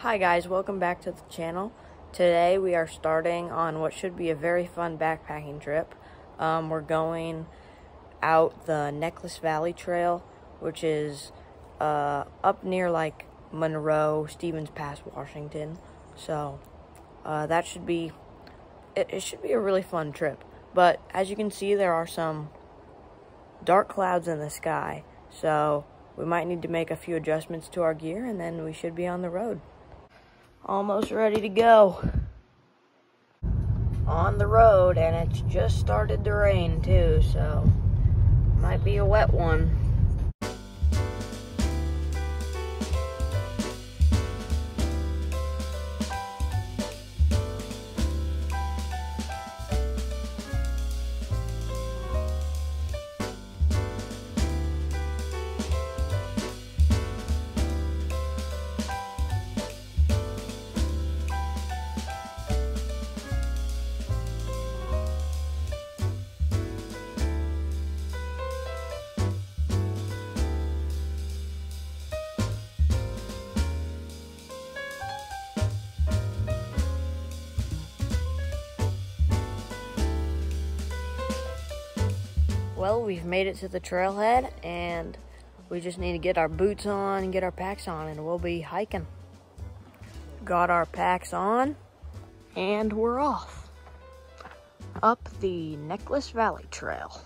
Hi guys, welcome back to the channel. Today we are starting on what should be a very fun backpacking trip. Um, we're going out the Necklace Valley Trail, which is uh, up near like Monroe, Stevens Pass, Washington. So uh, that should be it, it should be a really fun trip. But as you can see, there are some dark clouds in the sky, so we might need to make a few adjustments to our gear, and then we should be on the road. Almost ready to go. On the road, and it's just started to rain too, so might be a wet one. Well, we've made it to the trailhead and we just need to get our boots on and get our packs on and we'll be hiking. Got our packs on and we're off up the Necklace Valley Trail.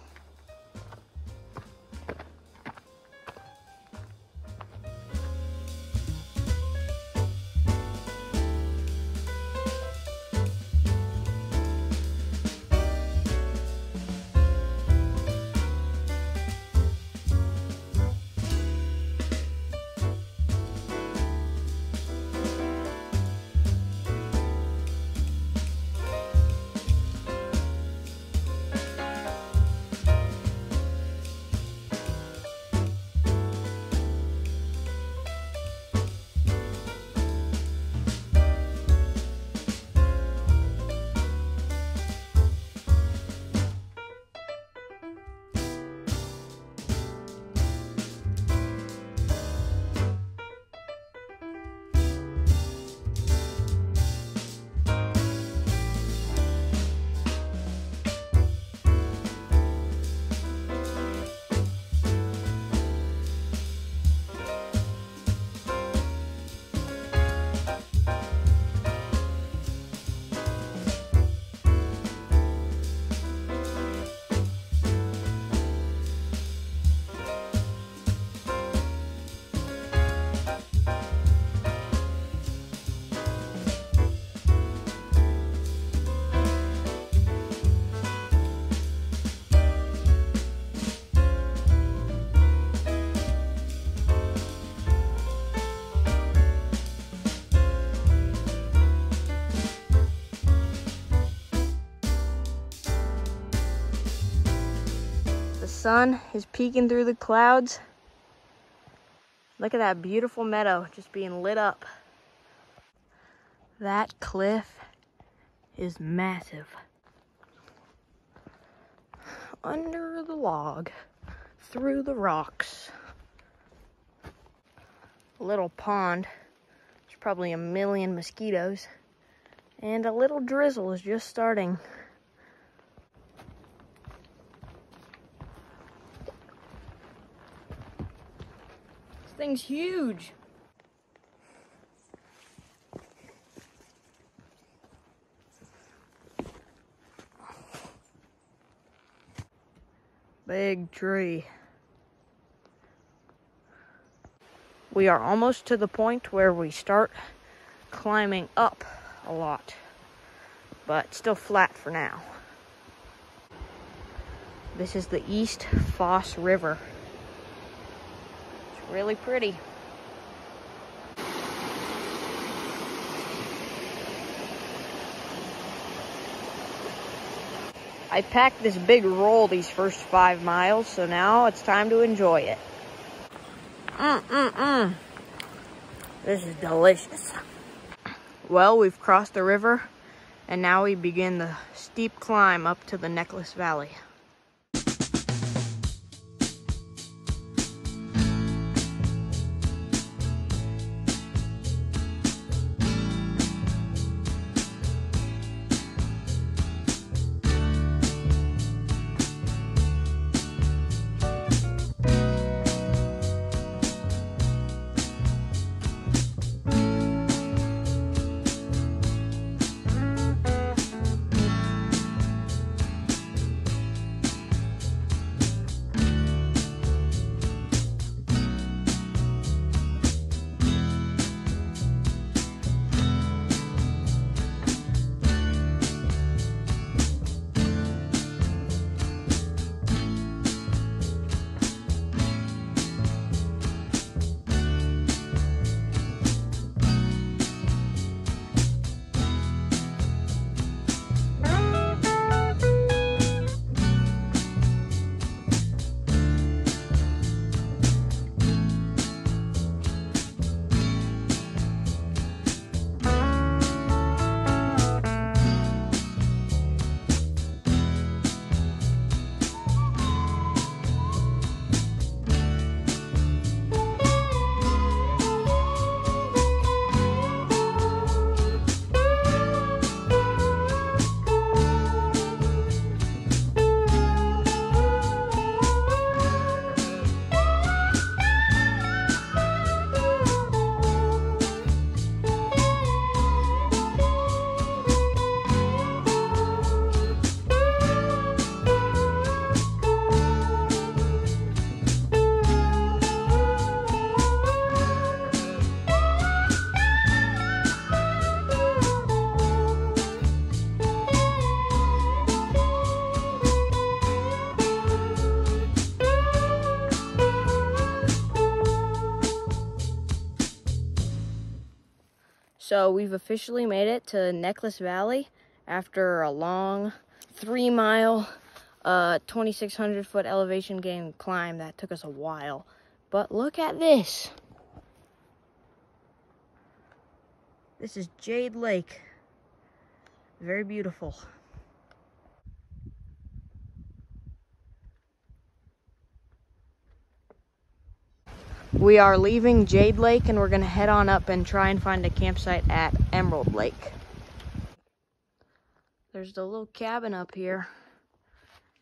Sun is peeking through the clouds. Look at that beautiful meadow just being lit up. That cliff is massive. Under the log, through the rocks. A little pond. There's probably a million mosquitoes. And a little drizzle is just starting. Thing's huge. Big tree. We are almost to the point where we start climbing up a lot, but still flat for now. This is the East Foss River really pretty. I packed this big roll these first five miles, so now it's time to enjoy it. Mm-mm-mm. This is delicious. Well, we've crossed the river, and now we begin the steep climb up to the Necklace Valley. So we've officially made it to Necklace Valley after a long three mile, uh, 2,600 foot elevation gain climb that took us a while. But look at this. This is Jade Lake. Very beautiful. We are leaving Jade Lake and we're gonna head on up and try and find a campsite at Emerald Lake. There's the little cabin up here.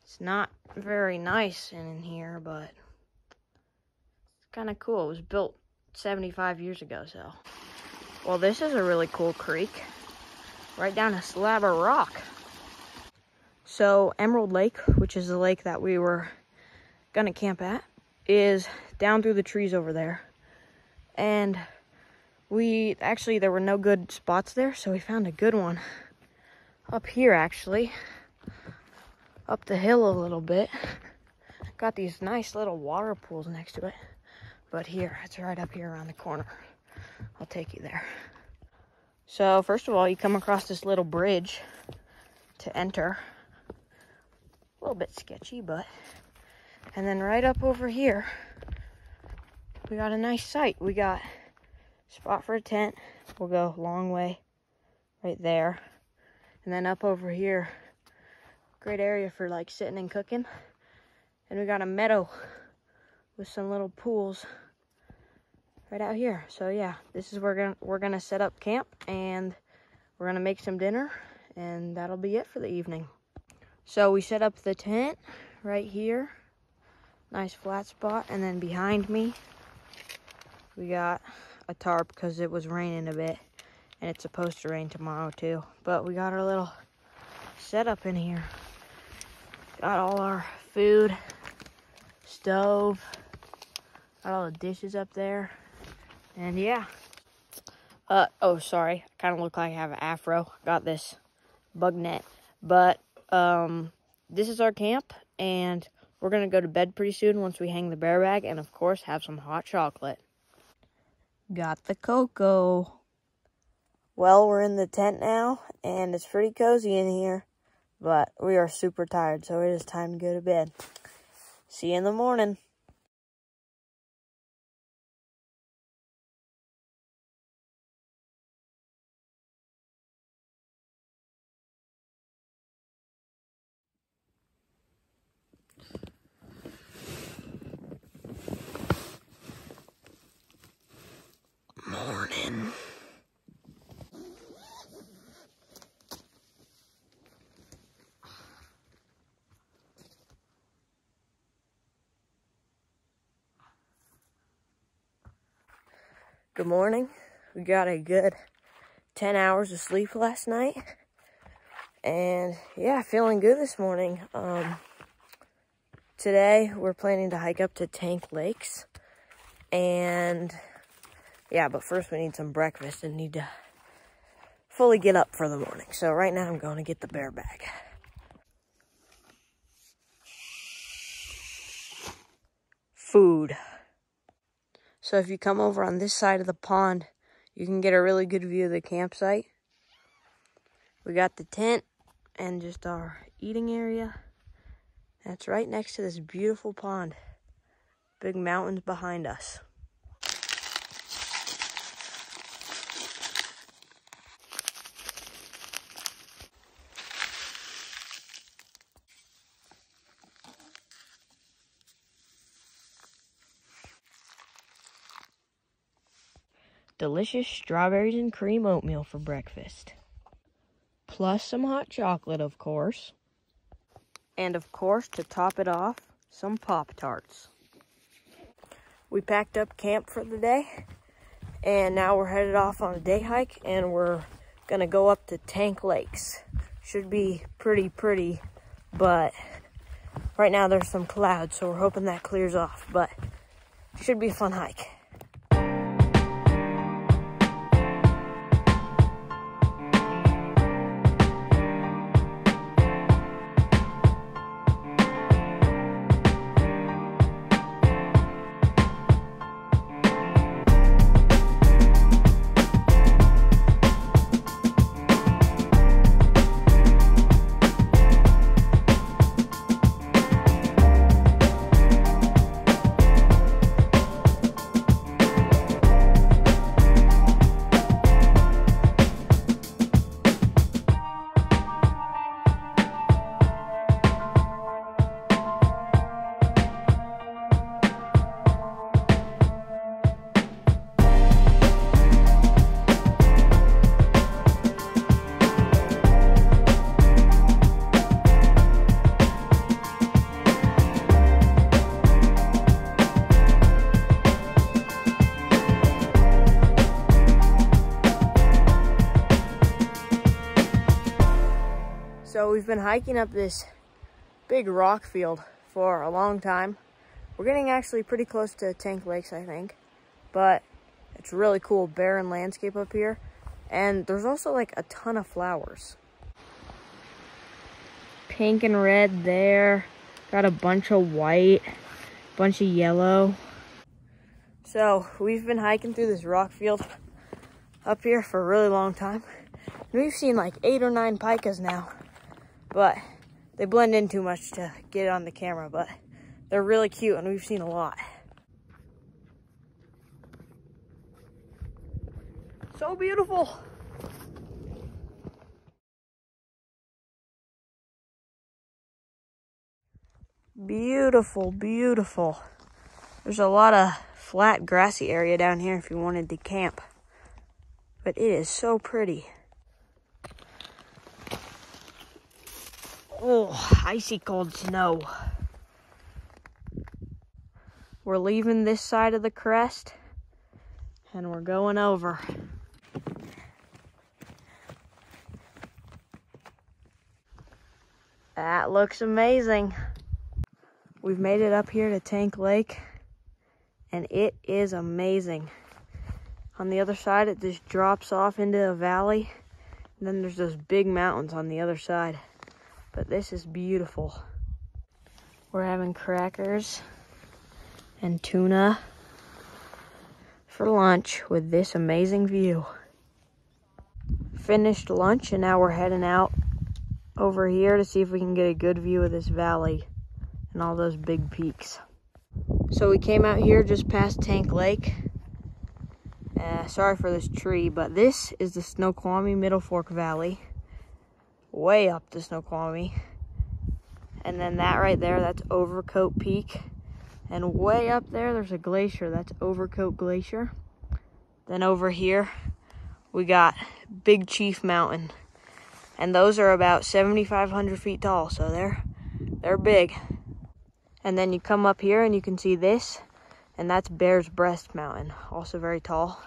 It's not very nice in here, but it's kind of cool. It was built 75 years ago, so. Well, this is a really cool creek. Right down a slab of rock. So, Emerald Lake, which is the lake that we were gonna camp at, is down through the trees over there. And we actually, there were no good spots there, so we found a good one up here actually. Up the hill a little bit. Got these nice little water pools next to it. But here, it's right up here around the corner. I'll take you there. So, first of all, you come across this little bridge to enter. A little bit sketchy, but. And then right up over here, we got a nice site. We got spot for a tent. We'll go long way right there. And then up over here, great area for like sitting and cooking. And we got a meadow with some little pools right out here. So yeah, this is where we're gonna, we're gonna set up camp and we're gonna make some dinner and that'll be it for the evening. So we set up the tent right here. Nice flat spot. And then behind me, we got a tarp because it was raining a bit. And it's supposed to rain tomorrow too. But we got our little setup in here. Got all our food, stove, got all the dishes up there. And yeah. Uh, oh, sorry. I kind of look like I have an afro. Got this bug net. But, um, this is our camp. And we're going to go to bed pretty soon once we hang the bear bag. And, of course, have some hot chocolate. Got the cocoa. Well, we're in the tent now, and it's pretty cozy in here, but we are super tired, so it is time to go to bed. See you in the morning. Morning. Good morning. We got a good 10 hours of sleep last night. And yeah, feeling good this morning. Um, today we're planning to hike up to Tank Lakes. And yeah, but first we need some breakfast and need to fully get up for the morning. So right now I'm going to get the bear bag. Food. So if you come over on this side of the pond, you can get a really good view of the campsite. We got the tent and just our eating area. That's right next to this beautiful pond. Big mountains behind us. Delicious strawberries and cream oatmeal for breakfast. Plus some hot chocolate, of course. And of course, to top it off, some Pop-Tarts. We packed up camp for the day, and now we're headed off on a day hike, and we're gonna go up to Tank Lakes. Should be pretty pretty, but right now there's some clouds, so we're hoping that clears off, but should be a fun hike. Been hiking up this big rock field for a long time. We're getting actually pretty close to Tank Lakes, I think. But it's really cool barren landscape up here. And there's also like a ton of flowers. Pink and red there. Got a bunch of white, bunch of yellow. So we've been hiking through this rock field up here for a really long time. We've seen like eight or nine pikas now, but they blend in too much to get it on the camera, but they're really cute and we've seen a lot. So beautiful. Beautiful, beautiful. There's a lot of flat grassy area down here if you wanted to camp. But it is so pretty. Oh, icy cold snow. We're leaving this side of the crest and we're going over. That looks amazing. We've made it up here to Tank Lake and it is amazing. On the other side, it just drops off into a valley. And then there's those big mountains on the other side. But this is beautiful. We're having crackers and tuna for lunch with this amazing view. Finished lunch and now we're heading out over here to see if we can get a good view of this valley and all those big peaks. So we came out here just past Tank Lake. Uh, sorry for this tree, but this is the Snoqualmie Middle Fork Valley. Way up to Snoqualmie. And then that right there, that's Overcoat Peak. And way up there, there's a glacier. That's Overcoat Glacier. Then over here, we got Big Chief Mountain. And those are about 7,500 feet tall, so they're, they're big. And then you come up here and you can see this, and that's Bear's Breast Mountain, also very tall.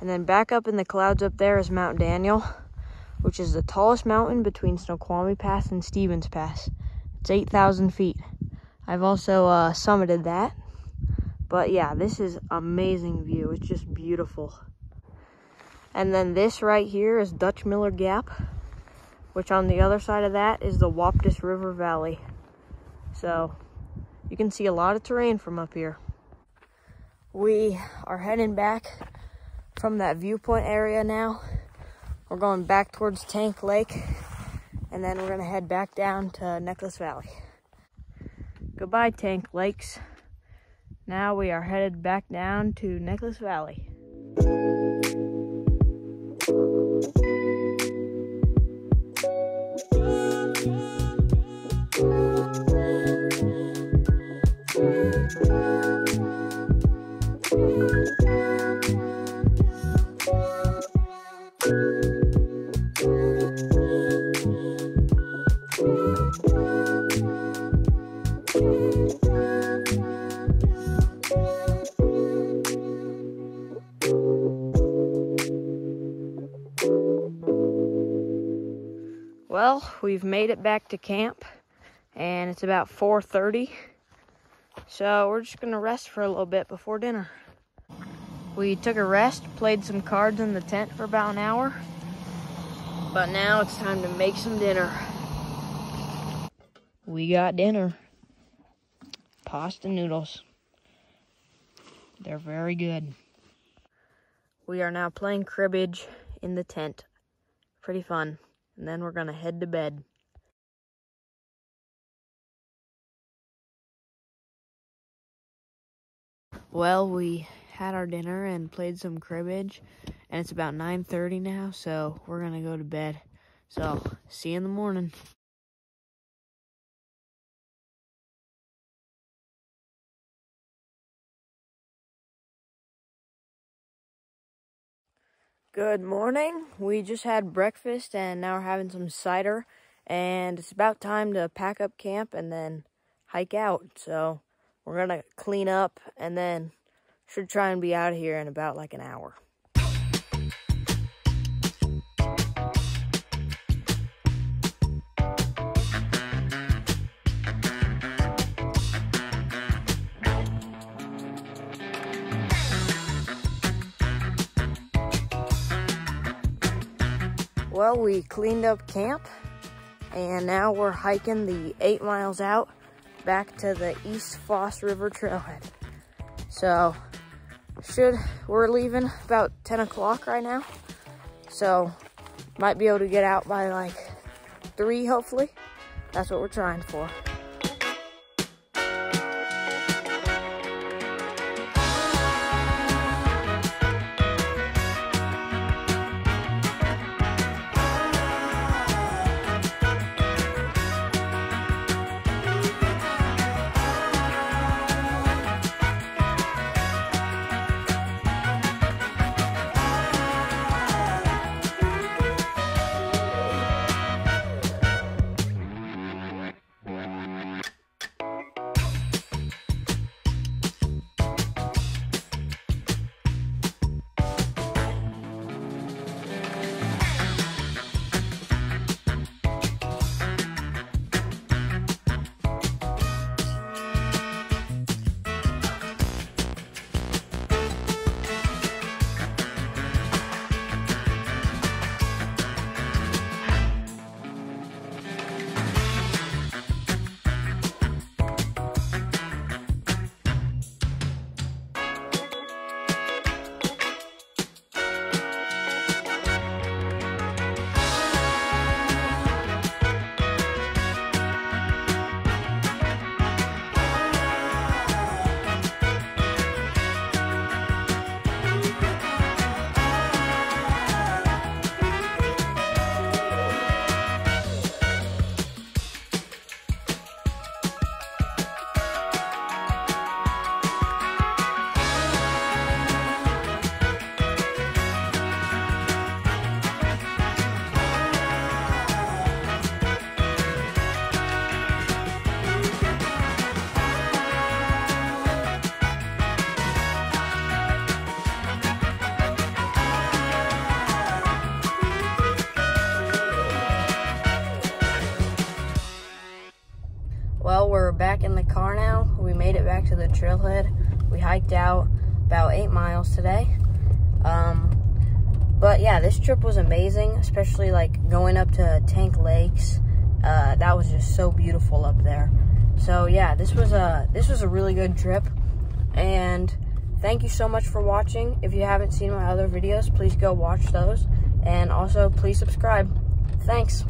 And then back up in the clouds up there is Mount Daniel, which is the tallest mountain between Snoqualmie Pass and Stevens Pass. It's 8,000 feet. I've also uh, summited that. But yeah, this is amazing view. It's just beautiful. And then this right here is Dutch Miller Gap, which on the other side of that is the Waptus River Valley. So you can see a lot of terrain from up here. We are heading back from that viewpoint area now. We're going back towards Tank Lake and then we're gonna head back down to Necklace Valley. Goodbye, Tank Lakes. Now we are headed back down to Necklace Valley. We've made it back to camp and it's about 4.30. So we're just gonna rest for a little bit before dinner. We took a rest, played some cards in the tent for about an hour. But now it's time to make some dinner. We got dinner. Pasta noodles. They're very good. We are now playing cribbage in the tent. Pretty fun and then we're going to head to bed. Well, we had our dinner and played some cribbage, and it's about 9.30 now, so we're going to go to bed. So, see you in the morning. Good morning. We just had breakfast and now we're having some cider. And it's about time to pack up camp and then hike out. So we're going to clean up and then should try and be out of here in about like an hour. Well, we cleaned up camp and now we're hiking the eight miles out back to the East Foss River trailhead. So, should, we're leaving about 10 o'clock right now. So, might be able to get out by like three, hopefully. That's what we're trying for. Back in the car now. We made it back to the trailhead. We hiked out about eight miles today. Um, but yeah, this trip was amazing, especially like going up to Tank Lakes. Uh, that was just so beautiful up there. So yeah, this was a this was a really good trip, and thank you so much for watching. If you haven't seen my other videos, please go watch those, and also please subscribe. Thanks.